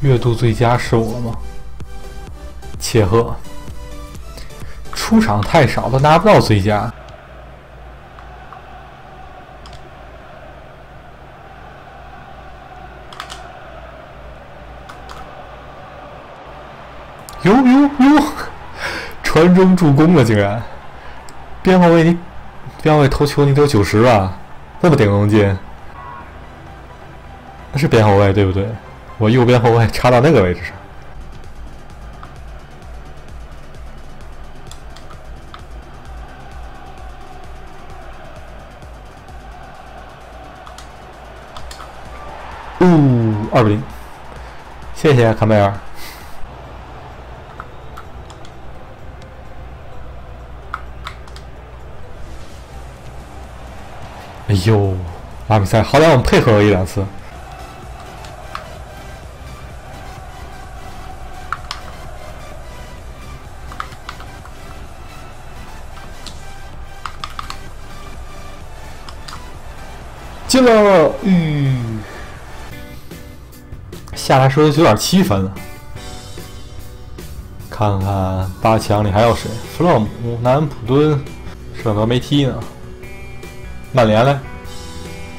月度最佳是我吗？切赫，出场太少，了拿不到最佳。哟哟哟！传中助攻了，竟然！边后卫你，边后卫投球你得有九十吧？那么顶攻进？那是边后卫对不对？我右边后卫插到那个位置上。哦，二比零，谢谢卡梅尔。哎呦，拉比赛，好歹我们配合了一两次。进了，嗯，下来时候九点七分了。看看八强里还有谁？弗洛姆、南安普敦，舍德没踢呢。曼联嘞？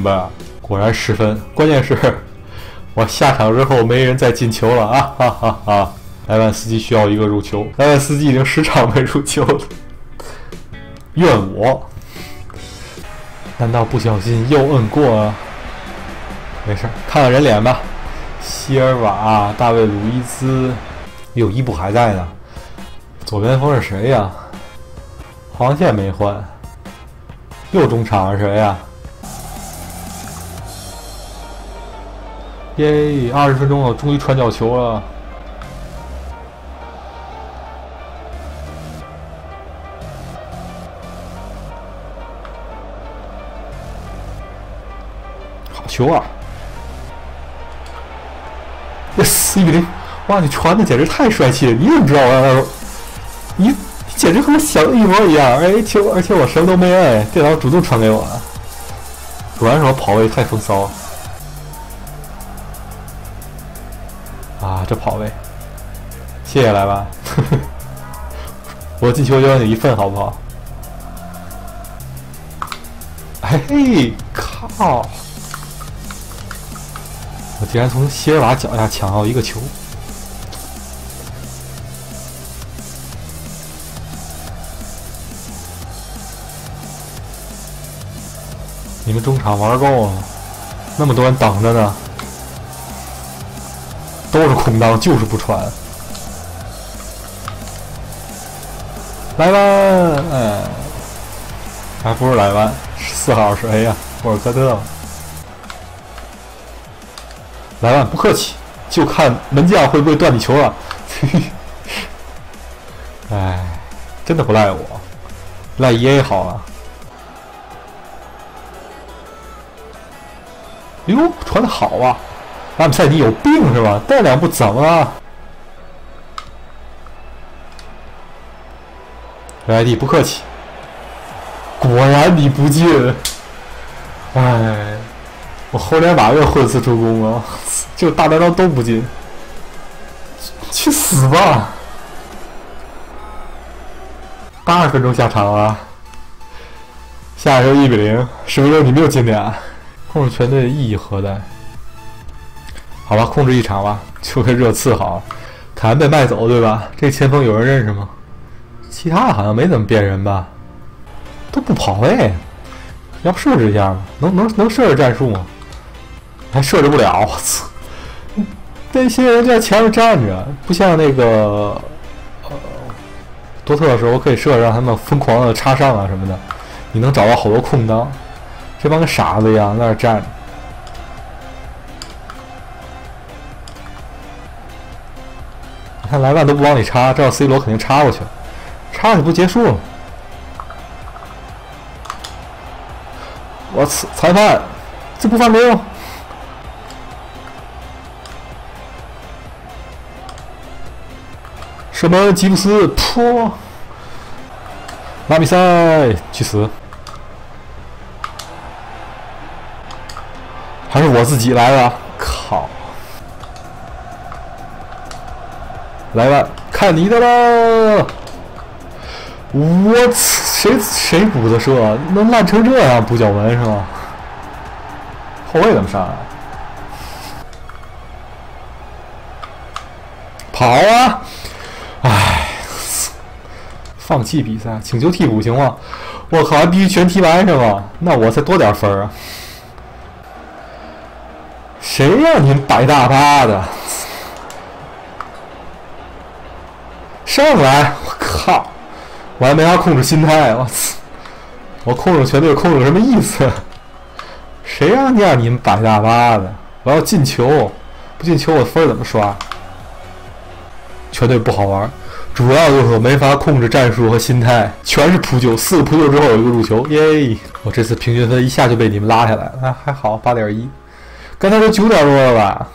不，果然失分。关键是，我下场之后没人再进球了啊！哈哈哈！莱万斯基需要一个入球，莱万斯基已经十场没入球了，怨我。难道不小心又摁过了？没事，看看人脸吧。希尔瓦、大卫·鲁伊兹，有伊布还在呢。左边锋是谁呀？黄线没换。右中场是谁呀？耶！二十分钟了，终于传角球了。球啊！yes，一比零！哇，你传的简直太帅气了！你怎么知道我要？你简直和我想的一模一样！哎，球，而且我什么都没摁，电脑主动传给我了。果然是我跑位太风骚啊！这跑位，谢谢来吧。我进球就要你一份，好不好？哎嘿，靠！竟然从希尔瓦脚下抢到一个球！你们中场玩够了，那么多人等着呢，都是空当，就是不传。莱万，哎，还不是莱万，四号是谁呀？沃尔科特。莱万不客气，就看门将会不会断你球了。哎，真的不赖我，赖 EA 好了。哟，传的好啊！拉姆塞尼有病是吧？带两步怎么了？莱蒂不客气，果然你不进。哎。我猴年马月混次助攻啊，就大单刀都不进，去死吧！八十分钟下场啊，下一周一比零，十分钟你没有进点？控制全队意义何在？好吧，控制一场吧，就跟热刺好。凯恩被卖走对吧？这前锋有人认识吗？其他的好像没怎么变人吧？都不跑位，要不设置一下吗？能能能设置战术吗？还设置不了，我操！那些人在前面站着，不像那个呃多特的时候，我可以设置让他们疯狂的插上啊什么的，你能找到好多空当。这帮跟傻子一样在那站着。你看莱万都不往里插，这要 C 罗肯定插过去了，插去不结束了。我操！裁判，这不犯规吗。什么吉布斯？噗！拉比赛去死！还是我自己来了？靠！莱万，看你的了！我谁谁补的射能烂成这样？补脚纹是吗？后卫怎么上来？跑啊！放弃比赛，请求替补行吗？我靠，还必须全踢完是吗？那我才多点分啊！谁让你摆大巴的？上来！我靠！我还没法控制心态，我操！我控制全队控制什么意思？谁让你让你们摆大巴的？我要进球，不进球我分怎么刷？全队不好玩，主要就是我没法控制战术和心态，全是扑救，四个扑救之后有一个入球，耶！我这次平均分一下就被你们拉下来了，还好八点一，刚才都九点多了吧？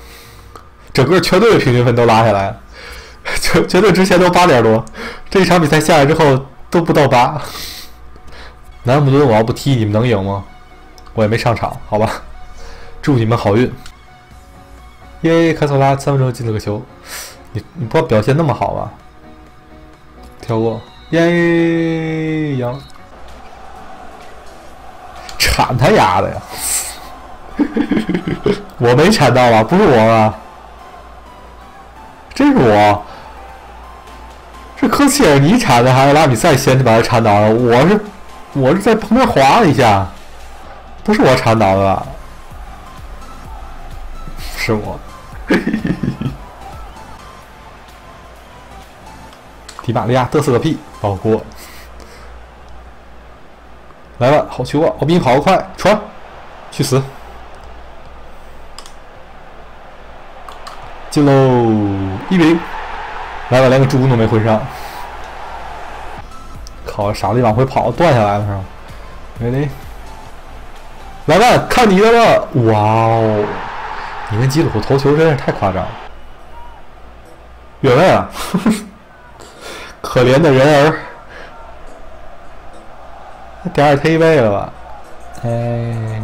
整个全队的平均分都拉下来了。全全队之前都八点多，这一场比赛下来之后都不到八。南普敦，我要不踢你们能赢吗？我也没上场，好吧。祝你们好运。耶，卡索拉三分钟进了个球，你你不要表现那么好吧？跳过，耶，赢。铲他丫的呀！我没铲到吧？不是我吧？这是我。这科切尔尼铲的还是拉米赛先把他铲倒了？我是我是在旁边滑了一下，不是我铲倒的？是我。嘿嘿嘿迪玛利亚嘚瑟个屁，包过。来吧，好球啊！我比你跑得快，传，去死！进喽，一比零。莱万连个助攻都没混上，靠！傻子往回跑，断下来了是吧？没嘞。莱万，看你的了！哇哦，你跟基鲁头球真是太夸张了。越位了，可怜的人儿，点儿忒背了吧？哎。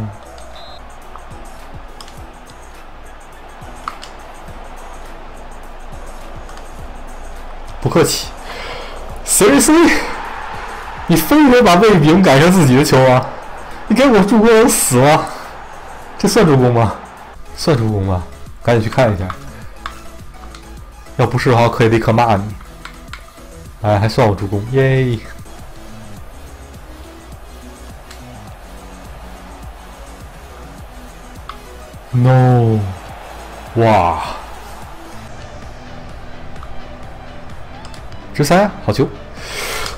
不客气，C C，你非得把卫兵改成自己的球啊？你给我助攻死吗？这算助攻吗？算助攻吗，赶紧去看一下。要不是的话，可以立刻骂你。哎，还算我助攻，耶！No，哇！直塞，好球！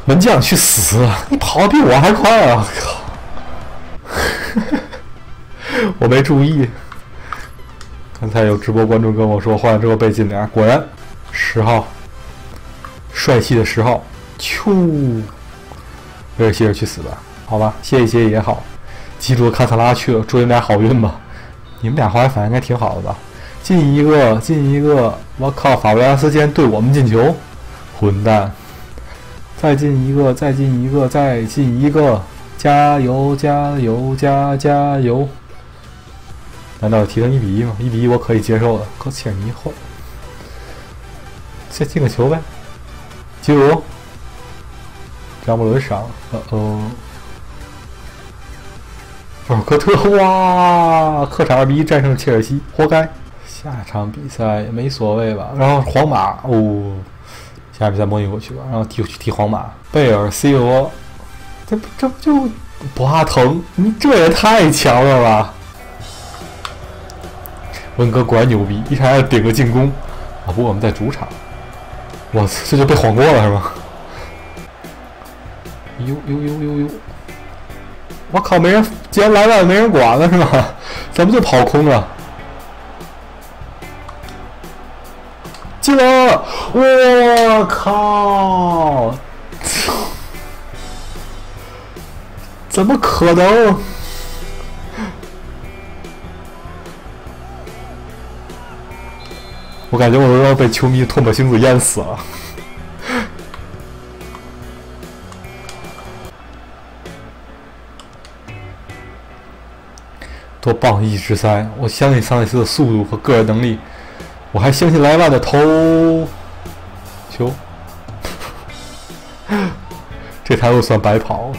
门将去死！你跑的比我还快啊！我靠！我没注意。刚才有直播观众跟我说换了之后被进点，果然十号，帅气的十号，啾！威尔希尔去死吧！好吧，歇一歇也好。记住看萨拉去了，祝你们俩好运吧。你们俩后来反应应该挺好的吧？进一个，进一个！我靠，法布拉斯竟然对我们进球！混蛋！再进一个，再进一个，再进一个！加油，加油，加加油！难道提成一比一吗？一比一我可以接受的。可切尔尼后，先进个球呗！基鲁，张伯伦伤，呃哦，博尔科特，哇！客场二比一战胜切尔西，活该！下场比赛没所谓吧？然后皇马，哦。下场比赛模拟过去吧，然后踢去踢皇马，贝尔、C 罗，这不这不就不怕疼？你这也太强了吧！文哥果然牛逼，一场要顶个进攻啊！不过我们在主场，我操，这就被晃过了是吧？呦呦呦呦呦！我靠，没人，既然来了没人管了是吧？咱们就跑空了。进了！我靠！怎么可能？我感觉我都要被球迷唾沫星子淹死了。多棒一直塞！我相信桑切斯的速度和个人能力。我还相信莱万的头，球，这台又算白跑。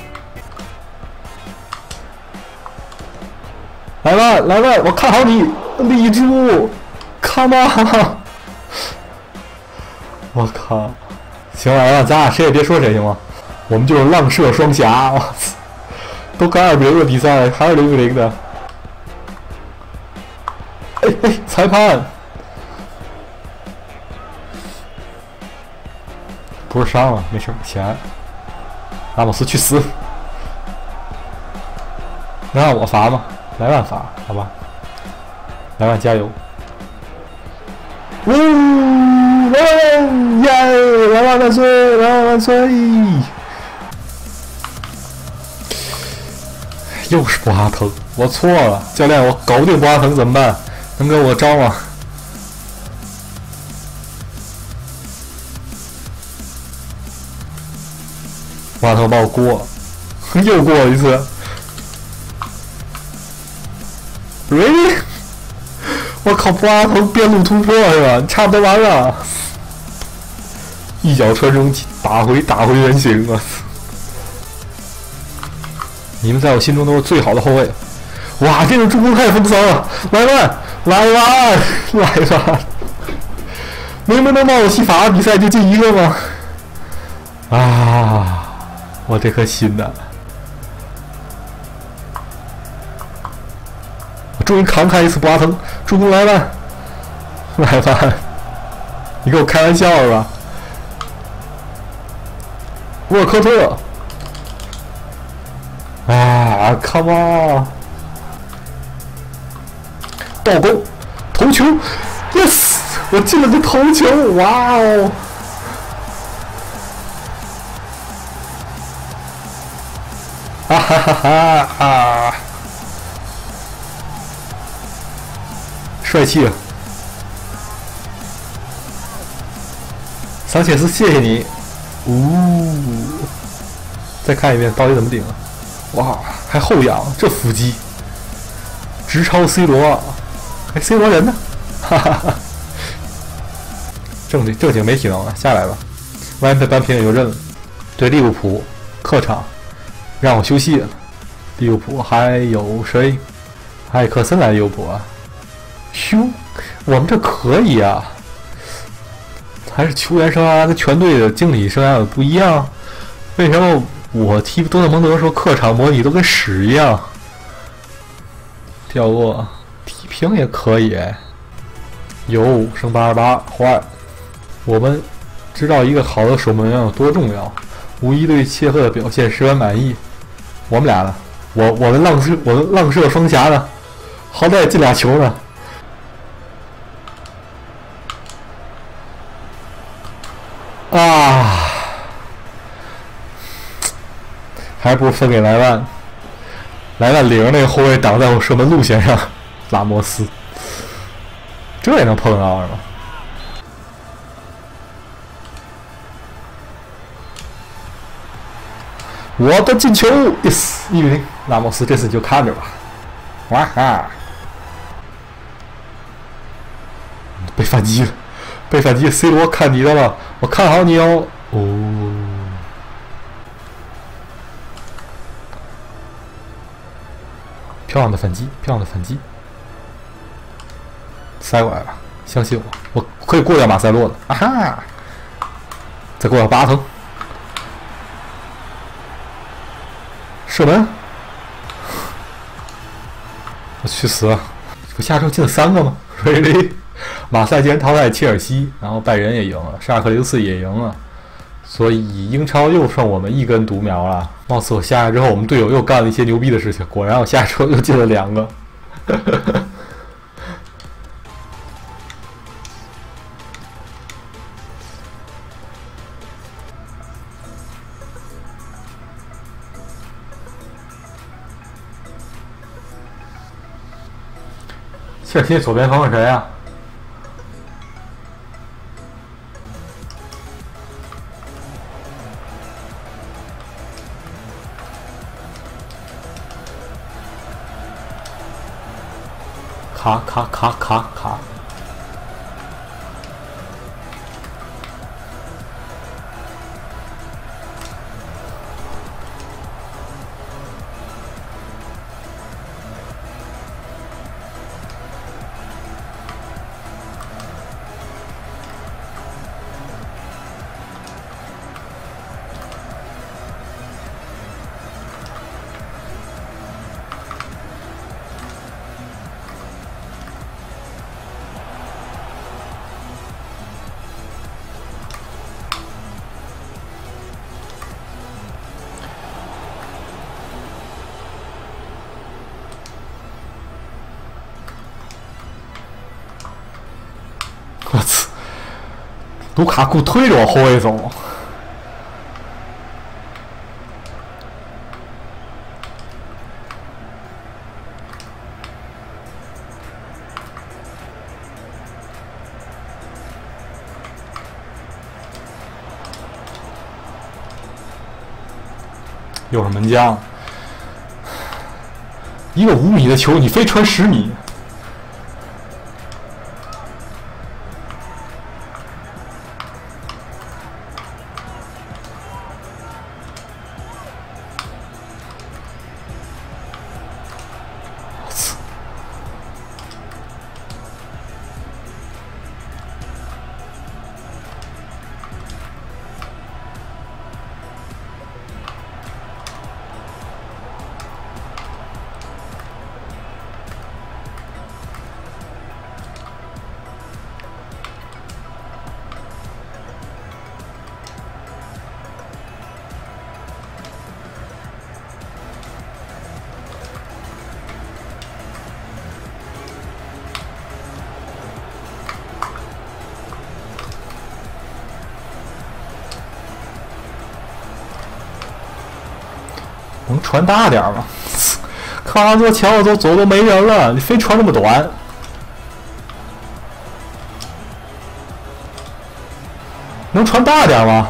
来吧，来吧，我看好你，立住，Come on！我靠，行了，了，咱俩谁也别说谁行吗？我们就是浪射双侠，我操，都干二比零的比赛，还是零比零的。哎哎，裁判，不是伤了，没事，起来。拉莫斯去死！能让我罚吗？来万罚，好吧。来万加油！呜，万耶！来万万岁！来万万岁！又是博阿滕，我错了，教练，我搞不定博阿滕怎么办？能给我招吗？博阿滕把我过，又过一次。Really？我靠，博阿滕边路突破是吧？差不多完了，一脚传中打回打回原形啊！你们在我心中都是最好的后卫。哇，这个助攻太风骚了！来吧，来吧，来吧！明明能帮我戏法比赛就进一个吗？啊，我这颗心呐！我终于扛开一次博阿滕，助攻来吧，来吧！你给我开玩笑是吧？沃尔科特。啊，Come on！倒钩，头球，Yes！我进了个头球，哇哦！哈哈哈哈啊！帅气！桑切斯，谢谢你。呜！再看一遍，到底怎么顶啊？哇，还后仰，这腹肌，直超 C 罗，哎，C 罗人呢？哈哈哈！正经正经没体能了，下来吧。万一被扳平也就认了。对利物浦，客场，让我休息。利物浦还有谁？埃克森来利物浦啊？咻，我们这可以啊。还是球员生涯跟全队的经理生涯不一样？为什么？我踢多特蒙德时候，客场模拟都跟屎一样。掉落，踢平也可以。有升八十八，坏。我们知道一个好的守门员有多重要，无疑对切赫的表现十分满意。我们俩呢？我我们浪射，我们浪射双侠呢？好歹也进俩球呢。啊！还不如分给莱万，莱万领着那个后卫挡在我射门路线上，拉莫斯，这也能碰到是吗？我的进球，yes，一比零，拉莫斯这次就看着吧，哇哈，被反击了，被反击，C 罗看你的了，我看好你哦，哦。漂亮的反击，漂亮的反击，塞过来了，相信我，我可以过掉马塞洛的，啊哈！再过掉巴腾，射门，我去死！我下周进了三个吗？Really？马赛竟然淘汰切尔西，然后拜仁也赢了，沙尔克零四也赢了。所以英超又剩我们一根独苗了。貌似我下来之后，我们队友又干了一些牛逼的事情。果然，我下车又进了两个。切尔西左边锋是谁呀？卡卡卡卡卡！卢卡库推着我后卫走。又是门将，一个五米的球，你非传十米。能传大点吗？卡拉多桥都走都没人了，你非传那么短？能传大点吗？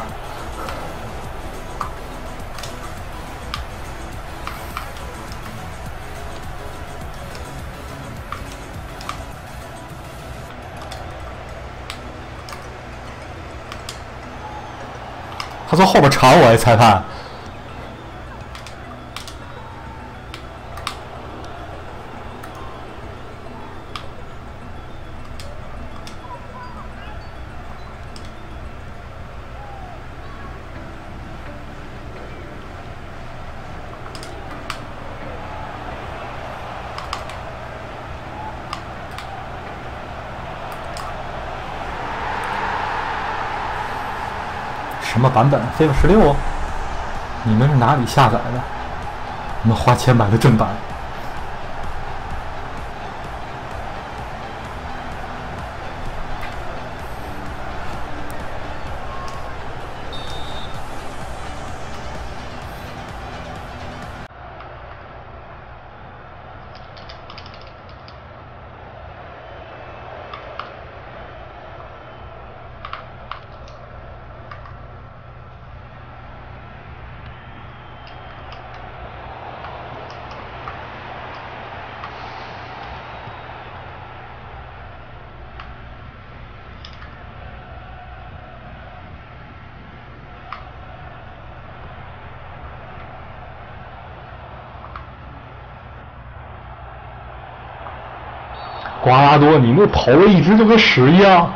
他从后边查我，裁判。什么版本？FIFA 十六？你们是哪里下载的？我们花钱买的正版。瓜拉多，你那头一直就跟屎一样。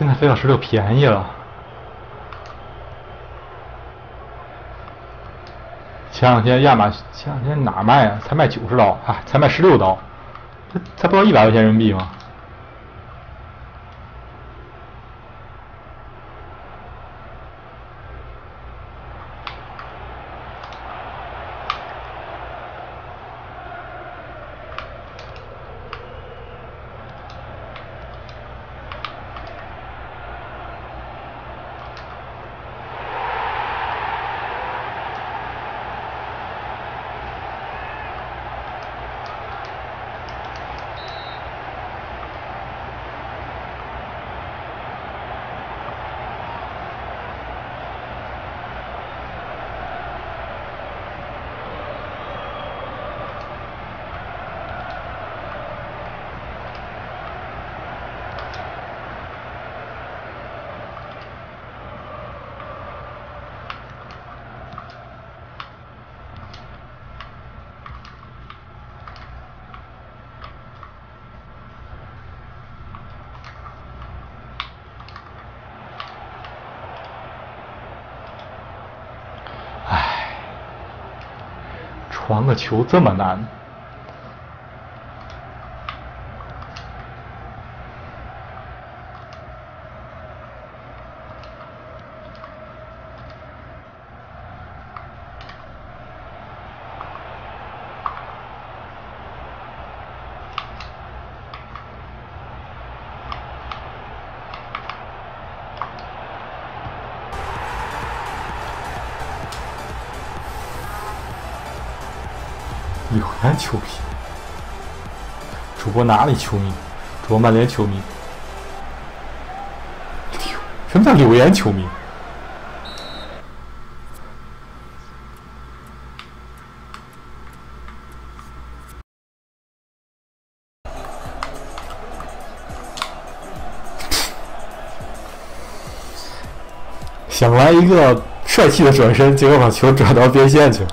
现在飞到十六便宜了，前两天亚马前两天哪卖啊？才卖九十刀，啊，才卖十六刀，才才不到一百块钱人民币吗？玩个球这么难？柳岩球迷，主播哪里球迷？主播曼联球迷。什么叫柳岩球迷？想来一个帅气的转身，结果把球转到边线去了。